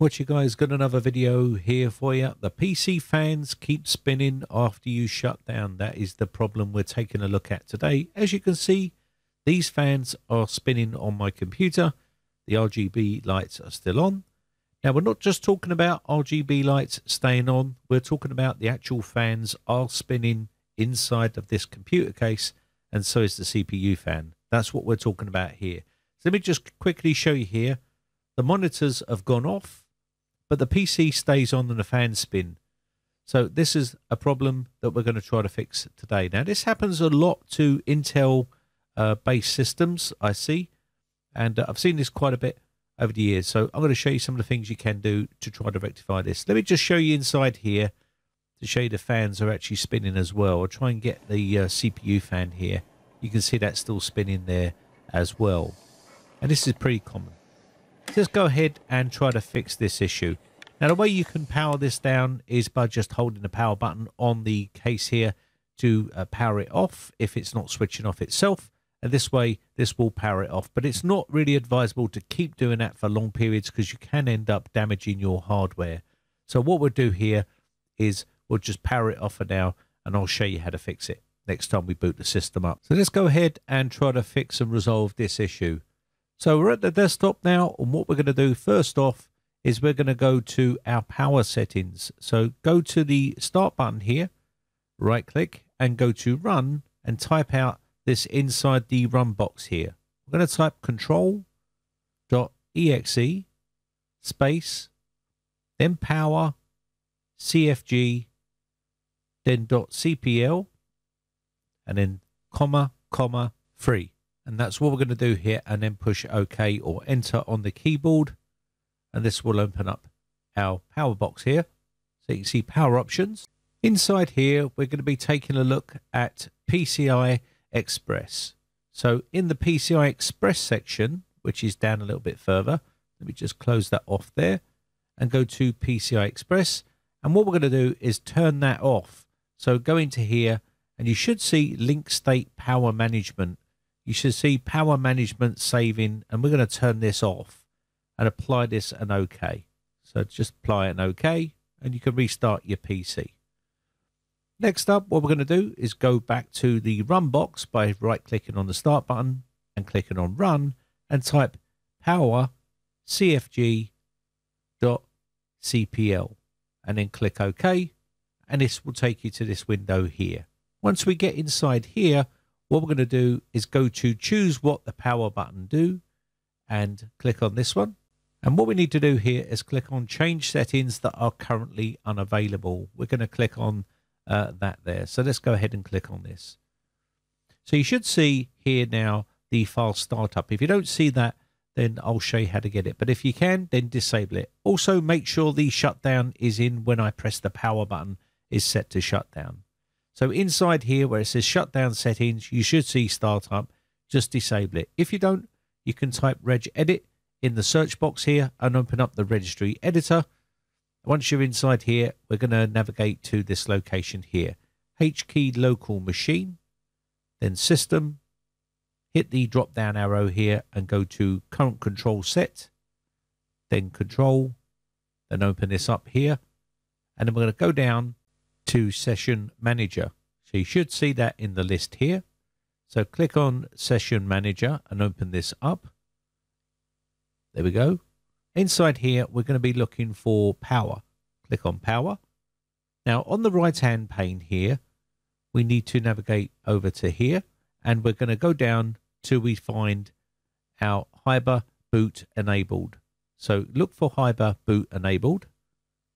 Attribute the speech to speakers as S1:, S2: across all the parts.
S1: What you guys got another video here for you. The PC fans keep spinning after you shut down. That is the problem we're taking a look at today. As you can see, these fans are spinning on my computer. The RGB lights are still on. Now, we're not just talking about RGB lights staying on. We're talking about the actual fans are spinning inside of this computer case, and so is the CPU fan. That's what we're talking about here. So let me just quickly show you here. The monitors have gone off but the PC stays on and the fans spin. So this is a problem that we're going to try to fix today. Now this happens a lot to Intel uh, based systems, I see, and uh, I've seen this quite a bit over the years. So I'm going to show you some of the things you can do to try to rectify this. Let me just show you inside here to show you the fans are actually spinning as well. I'll try and get the uh, CPU fan here. You can see that's still spinning there as well. And this is pretty common just go ahead and try to fix this issue. Now, the way you can power this down is by just holding the power button on the case here to uh, power it off if it's not switching off itself. And this way, this will power it off. But it's not really advisable to keep doing that for long periods because you can end up damaging your hardware. So what we'll do here is we'll just power it off for now and I'll show you how to fix it next time we boot the system up. So let's go ahead and try to fix and resolve this issue. So we're at the desktop now, and what we're going to do first off is we're going to go to our power settings. So go to the start button here, right click, and go to run and type out this inside the run box here. We're going to type control.exe space, then power, CFG, then dot .cpl, and then comma, comma, free. And that's what we're going to do here and then push OK or enter on the keyboard. And this will open up our power box here. So you can see power options. Inside here, we're going to be taking a look at PCI Express. So in the PCI Express section, which is down a little bit further, let me just close that off there and go to PCI Express. And what we're going to do is turn that off. So go into here and you should see link state power management you should see power management saving and we're going to turn this off and apply this an OK. So just apply an OK and you can restart your PC. Next up, what we're going to do is go back to the run box by right clicking on the start button and clicking on run and type power cfg dot cpl and then click OK and this will take you to this window here. Once we get inside here, what we're going to do is go to choose what the power button do and click on this one. And what we need to do here is click on change settings that are currently unavailable. We're going to click on uh, that there. So let's go ahead and click on this. So you should see here now the file startup. If you don't see that, then I'll show you how to get it. But if you can, then disable it. Also, make sure the shutdown is in when I press the power button is set to shutdown. So inside here where it says shutdown settings, you should see startup. Just disable it. If you don't, you can type regedit in the search box here and open up the registry editor. Once you're inside here, we're going to navigate to this location here. H key local machine, then system, hit the drop down arrow here and go to current control set, then control, then open this up here. And then we're going to go down to Session Manager. So you should see that in the list here. So click on Session Manager and open this up. There we go. Inside here, we're going to be looking for Power. Click on Power. Now, on the right-hand pane here, we need to navigate over to here, and we're going to go down till we find our Hyper Boot enabled. So look for Hiberboot enabled.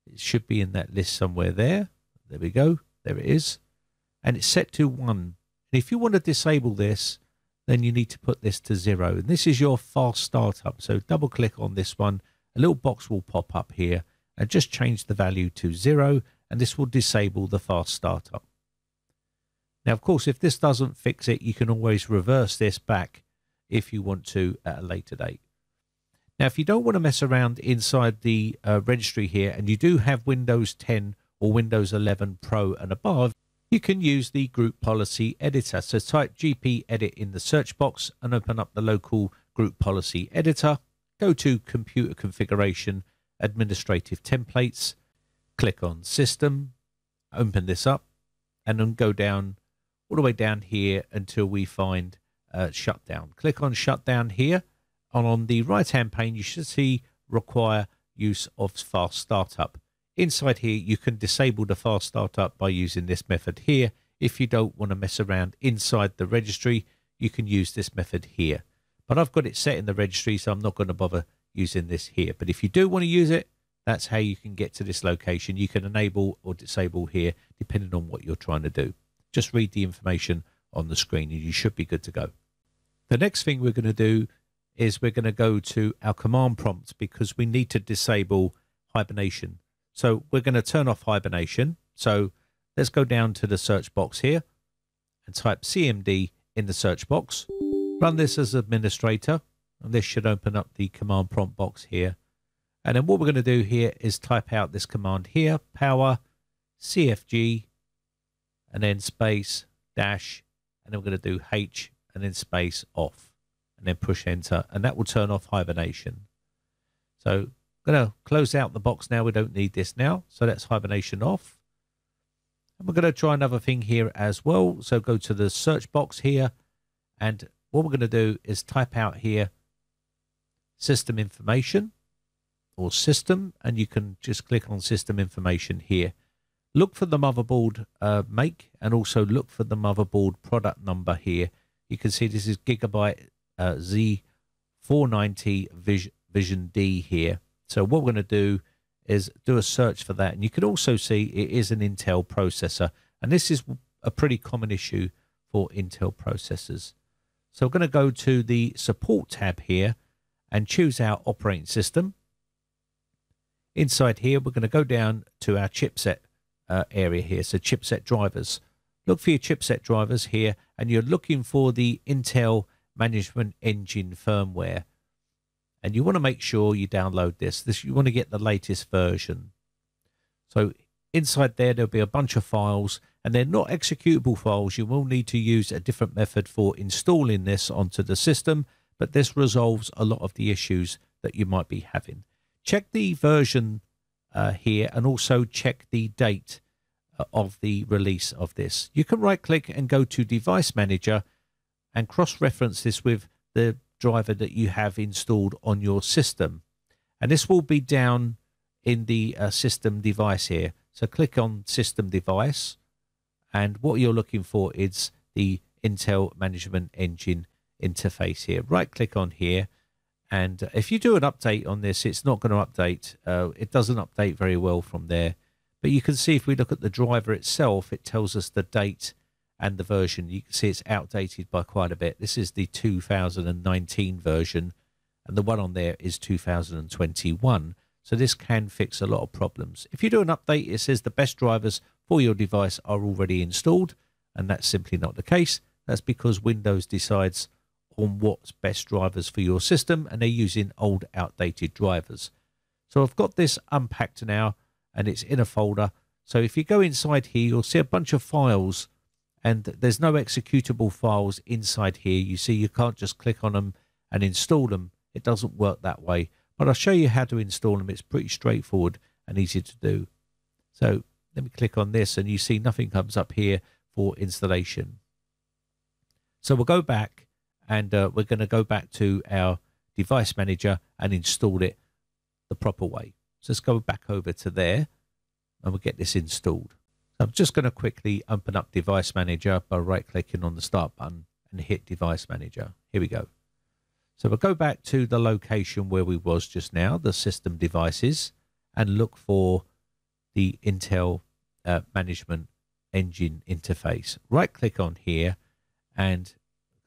S1: It should be in that list somewhere there. There we go. There it is. And it's set to 1. And if you want to disable this, then you need to put this to 0. And this is your fast startup. So double click on this one. A little box will pop up here and just change the value to 0 and this will disable the fast startup. Now, of course, if this doesn't fix it, you can always reverse this back if you want to at a later date. Now, if you don't want to mess around inside the uh, registry here and you do have Windows 10 or Windows 11 Pro and above, you can use the group policy editor. So type GP edit in the search box and open up the local group policy editor. Go to computer configuration administrative templates, click on system, open this up, and then go down all the way down here until we find uh, shutdown. Click on shutdown here. And on the right hand pane, you should see require use of fast startup. Inside here, you can disable the fast startup by using this method here. If you don't want to mess around inside the registry, you can use this method here. But I've got it set in the registry, so I'm not going to bother using this here. But if you do want to use it, that's how you can get to this location. You can enable or disable here, depending on what you're trying to do. Just read the information on the screen and you should be good to go. The next thing we're going to do is we're going to go to our command prompt because we need to disable hibernation. So we're going to turn off hibernation. So let's go down to the search box here and type CMD in the search box. Run this as administrator and this should open up the command prompt box here. And then what we're going to do here is type out this command here, power CFG and then space dash and then we're going to do H and then space off and then push enter and that will turn off hibernation. So going to close out the box now. We don't need this now. So that's hibernation off. And we're going to try another thing here as well. So go to the search box here and what we're going to do is type out here system information or system and you can just click on system information here. Look for the motherboard uh, make and also look for the motherboard product number here. You can see this is Gigabyte uh, Z490 Vision, Vision D here. So what we're going to do is do a search for that. And you can also see it is an Intel processor. And this is a pretty common issue for Intel processors. So we're going to go to the support tab here and choose our operating system. Inside here, we're going to go down to our chipset uh, area here. So chipset drivers. Look for your chipset drivers here, and you're looking for the Intel Management Engine firmware. And you want to make sure you download this. This you want to get the latest version. So inside there, there'll be a bunch of files, and they're not executable files. You will need to use a different method for installing this onto the system, but this resolves a lot of the issues that you might be having. Check the version uh, here and also check the date uh, of the release of this. You can right click and go to device manager and cross reference this with the driver that you have installed on your system. And this will be down in the uh, system device here. So click on system device and what you're looking for is the Intel Management Engine interface here. Right click on here and if you do an update on this, it's not going to update. Uh, it doesn't update very well from there. But you can see if we look at the driver itself, it tells us the date and the version. You can see it's outdated by quite a bit. This is the 2019 version, and the one on there is 2021. So this can fix a lot of problems. If you do an update, it says the best drivers for your device are already installed, and that's simply not the case. That's because Windows decides on what's best drivers for your system and they're using old outdated drivers. So I've got this unpacked now and it's in a folder. So if you go inside here, you'll see a bunch of files and there's no executable files inside here. You see, you can't just click on them and install them. It doesn't work that way. But I'll show you how to install them. It's pretty straightforward and easy to do. So let me click on this and you see nothing comes up here for installation. So we'll go back and uh, we're going to go back to our device manager and install it the proper way. So let's go back over to there and we'll get this installed. So I'm just going to quickly open up device manager by right clicking on the start button and hit device manager. Here we go. So we'll go back to the location where we was just now, the system devices, and look for the Intel uh, management engine interface. Right click on here and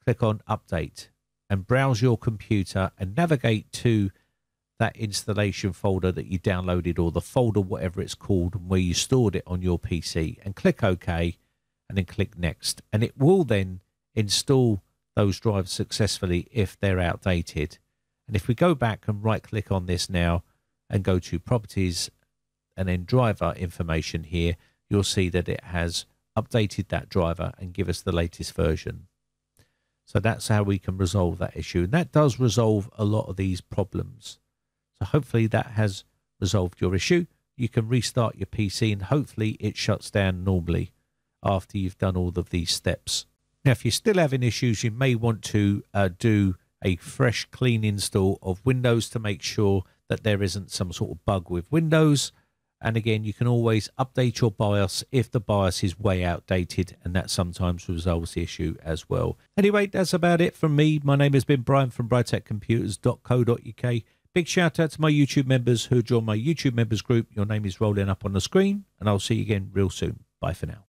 S1: click on Update and browse your computer and navigate to that installation folder that you downloaded or the folder, whatever it's called, where you stored it on your PC and click OK and then click Next. And it will then install those drives successfully if they're outdated. And if we go back and right click on this now and go to Properties and then Driver Information here, you'll see that it has updated that driver and give us the latest version. So that's how we can resolve that issue. And that does resolve a lot of these problems. So hopefully that has resolved your issue, you can restart your PC and hopefully it shuts down normally after you've done all of these steps. Now, if you're still having issues, you may want to uh, do a fresh, clean install of Windows to make sure that there isn't some sort of bug with Windows. And again, you can always update your BIOS if the BIOS is way outdated, and that sometimes resolves the issue as well. Anyway, that's about it from me. My name has been Brian from briteccomputers.co.uk. Big shout out to my YouTube members who joined my YouTube members group. Your name is rolling up on the screen, and I'll see you again real soon. Bye for now.